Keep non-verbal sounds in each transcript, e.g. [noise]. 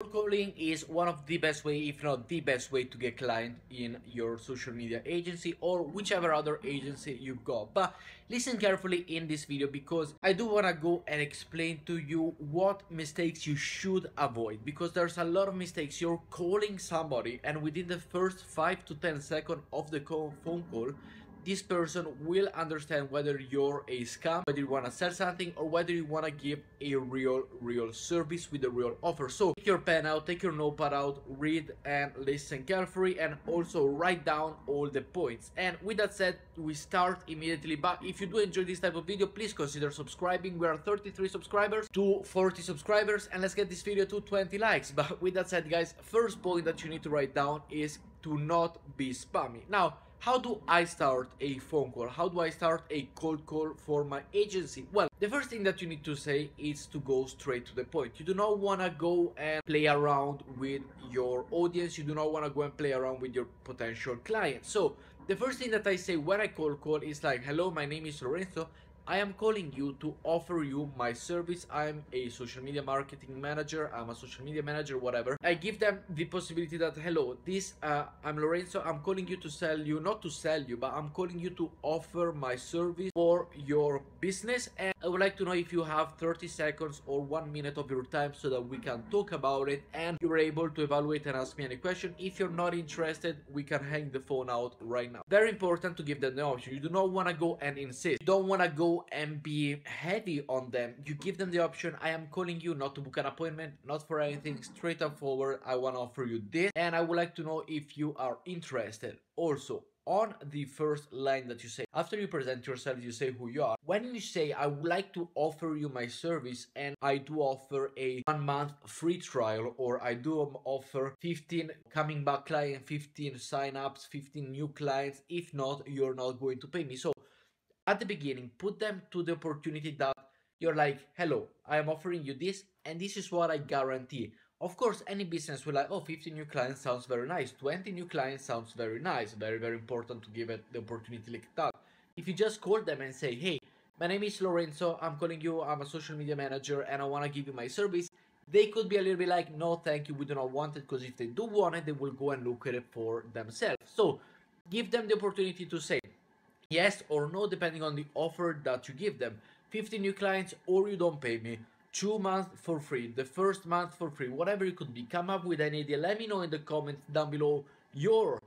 Cold calling is one of the best way, if not the best way to get client in your social media agency or whichever other agency you've got. But listen carefully in this video because I do want to go and explain to you what mistakes you should avoid because there's a lot of mistakes. You're calling somebody and within the first 5 to 10 seconds of the phone call, this person will understand whether you're a scam, whether you want to sell something or whether you want to give a real, real service with a real offer. So take your pen out, take your notepad out, read and listen carefully and also write down all the points. And with that said, we start immediately. But if you do enjoy this type of video, please consider subscribing. We are 33 subscribers to 40 subscribers and let's get this video to 20 likes. [laughs] But with that said, guys, first point that you need to write down is to not be spammy. Now, how do I start a phone call? How do I start a cold call for my agency? Well, the first thing that you need to say is to go straight to the point. You do not want to go and play around with your audience. You do not want to go and play around with your potential clients. So the first thing that I say when I call call is like, hello, my name is Lorenzo. I am calling you to offer you my service. I'm a social media marketing manager. I'm a social media manager, whatever. I give them the possibility that, hello, this, uh, I'm Lorenzo. I'm calling you to sell you, not to sell you, but I'm calling you to offer my service for your business. And I would like to know if you have 30 seconds or one minute of your time so that we can talk about it and you're able to evaluate and ask me any question. If you're not interested, we can hang the phone out right now. Very important to give them the option. You do not want to go and insist. You don't want to go and be heavy on them. You give them the option, I am calling you not to book an appointment, not for anything, straight and forward, I want to offer you this and I would like to know if you are interested. Also, on the first line that you say after you present yourself you say who you are when you say i would like to offer you my service and i do offer a one month free trial or i do offer 15 coming back client 15 sign-ups 15 new clients if not you're not going to pay me so at the beginning, put them to the opportunity that you're like, hello, I am offering you this, and this is what I guarantee. Of course, any business will like, oh, 50 new clients sounds very nice, 20 new clients sounds very nice, very, very important to give it the opportunity like that. If you just call them and say, hey, my name is Lorenzo, I'm calling you, I'm a social media manager, and I want to give you my service, they could be a little bit like, no, thank you, we do not want it, because if they do want it, they will go and look at it for themselves. So, give them the opportunity to say, yes or no depending on the offer that you give them. 50 new clients or you don't pay me. Two months for free. The first month for free. Whatever it could be. Come up with an idea. Let me know in the comments down below your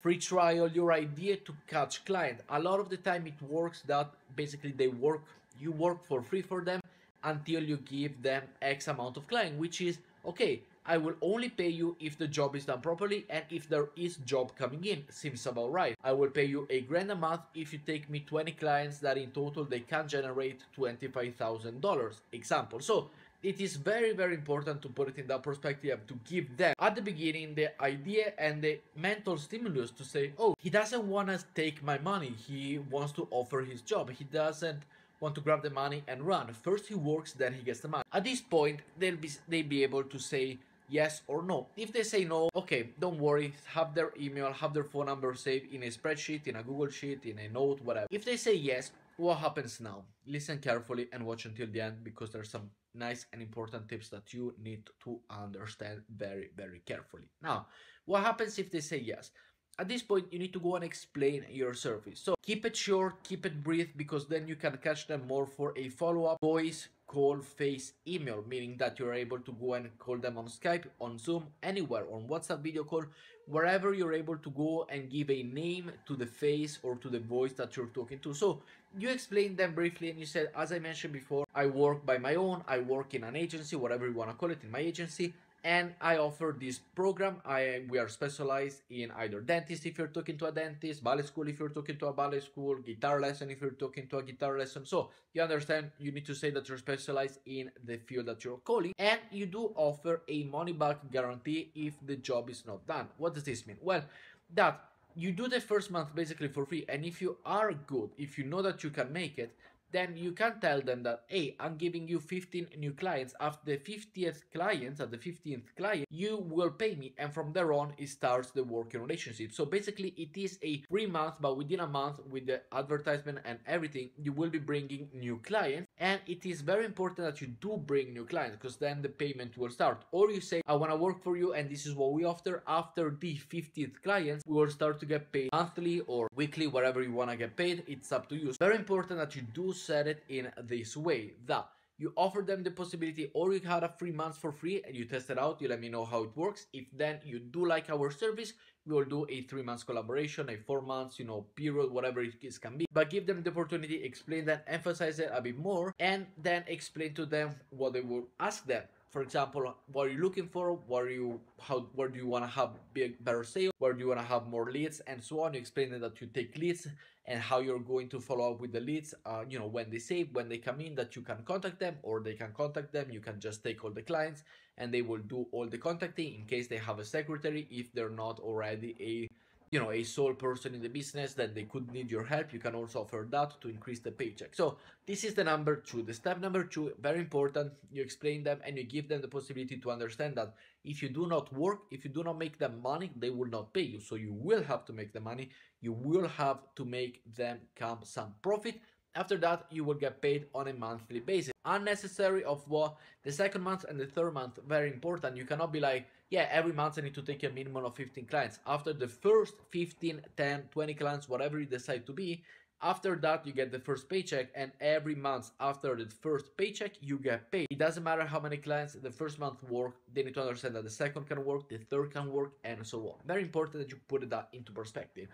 free trial your idea to catch client. A lot of the time it works that basically they work you work for free for them until you give them x amount of client which is okay I will only pay you if the job is done properly and if there is job coming in. Seems about right. I will pay you a grand a month if you take me 20 clients that in total they can generate $25,000. Example. So it is very very important to put it in that perspective to give them at the beginning the idea and the mental stimulus to say oh he doesn't want to take my money he wants to offer his job he doesn't want to grab the money and run first he works then he gets the money at this point they'll be they'll be able to say yes or no. If they say no, okay, don't worry, have their email, have their phone number saved in a spreadsheet, in a Google Sheet, in a note, whatever. If they say yes, what happens now? Listen carefully and watch until the end because there's some nice and important tips that you need to understand very, very carefully. Now, what happens if they say yes? At this point, you need to go and explain your service. So keep it short, keep it brief, because then you can catch them more for a follow-up voice, call, face, email, meaning that you're able to go and call them on Skype, on Zoom, anywhere, on WhatsApp video call, wherever you're able to go and give a name to the face or to the voice that you're talking to. So you explained them briefly and you said, as I mentioned before, I work by my own, I work in an agency, whatever you want to call it, in my agency and I offer this program. I we are specialized in either dentist if you're talking to a dentist, ballet school if you're talking to a ballet school, guitar lesson if you're talking to a guitar lesson. So you understand you need to say that you're specialized in the field that you're calling and you do offer a money back guarantee if the job is not done. What does this mean? Well, that you do the first month basically for free and if you are good, if you know that you can make it, then you can tell them that, hey, I'm giving you 15 new clients. After the 50th client, at the 15th client, you will pay me. And from there on, it starts the working relationship. So basically, it is a three month, but within a month, with the advertisement and everything, you will be bringing new clients. And it is very important that you do bring new clients because then the payment will start. Or you say i want to work for you and this is what we offer. After the 50th clients we will start to get paid monthly or weekly whatever you want to get paid it's up to you. Very important that you do set it in this way that you offer them the possibility or you had a free month for free and you test it out you let me know how it works. If then you do like our service we will do a three months collaboration a four months you know period whatever it is can be. But give them the opportunity explain that emphasize it a bit more and then explain to them what they will ask them. For example what are you looking for? What are you how where do you want to have big better sales where do you want to have more leads? And so on. You explain that you take leads and how you're going to follow up with the leads uh, you know when they save when they come in that you can contact them or they can contact them. You can just take all the clients and they will do all the contacting in case they have a secretary. If they're not already a you know a sole person in the business that they could need your help. You can also offer that to increase the paycheck. So this is the number two. The step number two very important. You explain them and you give them the possibility to understand that if you do not work if you do not make them money they will not pay you. So you will have to make the money. You will have to make them come some profit after that, you will get paid on a monthly basis. Unnecessary of what the second month and the third month, very important. You cannot be like, yeah, every month I need to take a minimum of 15 clients. After the first 15, 10, 20 clients, whatever you decide to be, after that, you get the first paycheck, and every month after the first paycheck, you get paid. It doesn't matter how many clients the first month work, they need to understand that the second can work, the third can work, and so on. Very important that you put that into perspective.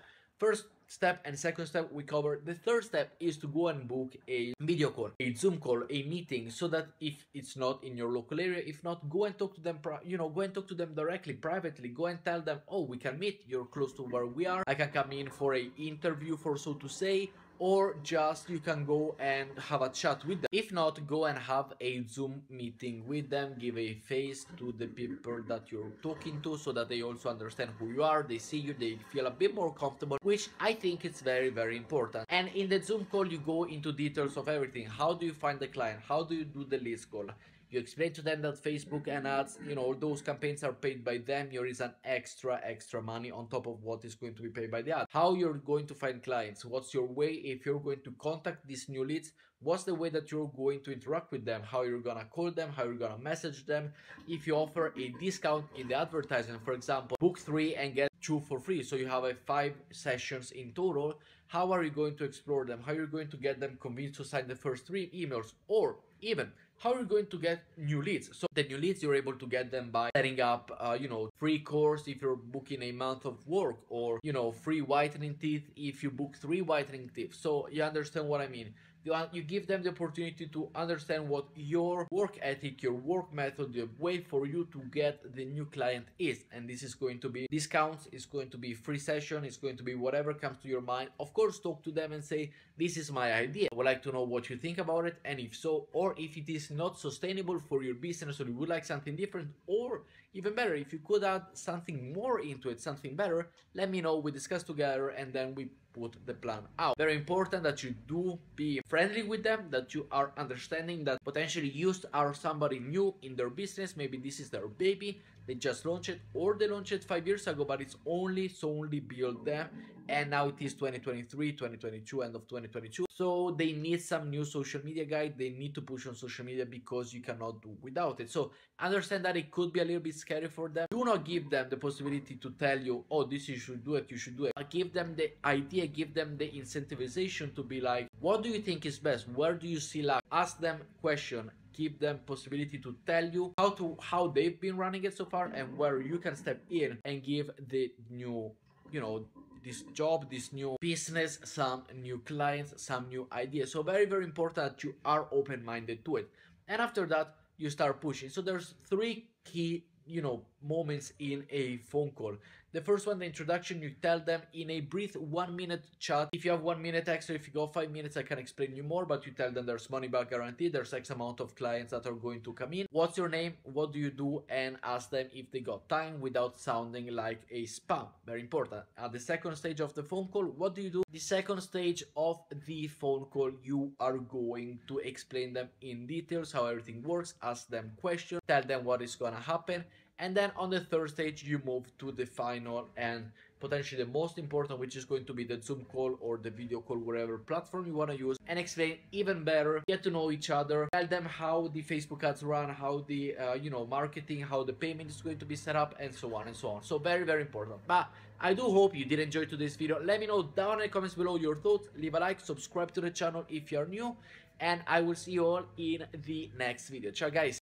First step and second step we cover. The third step is to go and book a video call, a Zoom call, a meeting, so that if it's not in your local area, if not, go and talk to them. You know, go and talk to them directly, privately. Go and tell them, oh, we can meet. You're close to where we are. I can come in for a interview, for so to say or just you can go and have a chat with them. If not, go and have a Zoom meeting with them, give a face to the people that you're talking to so that they also understand who you are, they see you, they feel a bit more comfortable, which I think is very, very important. And in the Zoom call, you go into details of everything. How do you find the client? How do you do the leads call? You explain to them that Facebook and ads, you know, those campaigns are paid by them. There is an extra, extra money on top of what is going to be paid by the ad. How you're going to find clients? What's your way if you're going to contact these new leads? What's the way that you're going to interact with them? How you're gonna call them? How you're gonna message them? If you offer a discount in the advertisement, for example, book three and get two for free. So you have a five sessions in total. How are you going to explore them? How are you're going to get them convinced to sign the first three emails? Or even how are you going to get new leads so the new leads you're able to get them by setting up uh, you know free course if you're booking a month of work or you know free whitening teeth if you book three whitening teeth so you understand what i mean you, uh, you give them the opportunity to understand what your work ethic, your work method, the way for you to get the new client is. And this is going to be discounts, it's going to be free session, it's going to be whatever comes to your mind. Of course, talk to them and say, this is my idea. I would like to know what you think about it. And if so, or if it is not sustainable for your business or you would like something different, or even better, if you could add something more into it, something better, let me know. We discuss together and then we put the plan out. Very important that you do be friendly with them, that you are understanding that potentially you are somebody new in their business, maybe this is their baby, they just launched it or they launched it five years ago but it's only solely built them. And now it is 2023 2022 end of 2022 so they need some new social media guide. They need to push on social media because you cannot do without it. So understand that it could be a little bit scary for them. Do not give them the possibility to tell you oh this you should do it you should do it. Give them the idea give them the incentivization to be like what do you think is best? Where do you see luck? Ask them question give them possibility to tell you how to how they've been running it so far and where you can step in and give the new you know this job this new business some new clients some new ideas. So very very important that you are open-minded to it. And after that you start pushing. So there's three key you know moments in a phone call the first one, the introduction, you tell them in a brief one minute chat. If you have one minute extra, if you go five minutes, I can explain you more, but you tell them there's money back guarantee, there's X amount of clients that are going to come in. What's your name? What do you do? And ask them if they got time without sounding like a spam. Very important. At the second stage of the phone call, what do you do? The second stage of the phone call, you are going to explain them in details how everything works, ask them questions, tell them what is gonna happen and then on the third stage you move to the final and potentially the most important which is going to be the zoom call or the video call whatever platform you want to use and explain even better get to know each other tell them how the facebook ads run how the uh, you know marketing how the payment is going to be set up and so on and so on. So very very important. But i do hope you did enjoy today's video. Let me know down in the comments below your thoughts. Leave a like subscribe to the channel if you're new and i will see you all in the next video. Ciao guys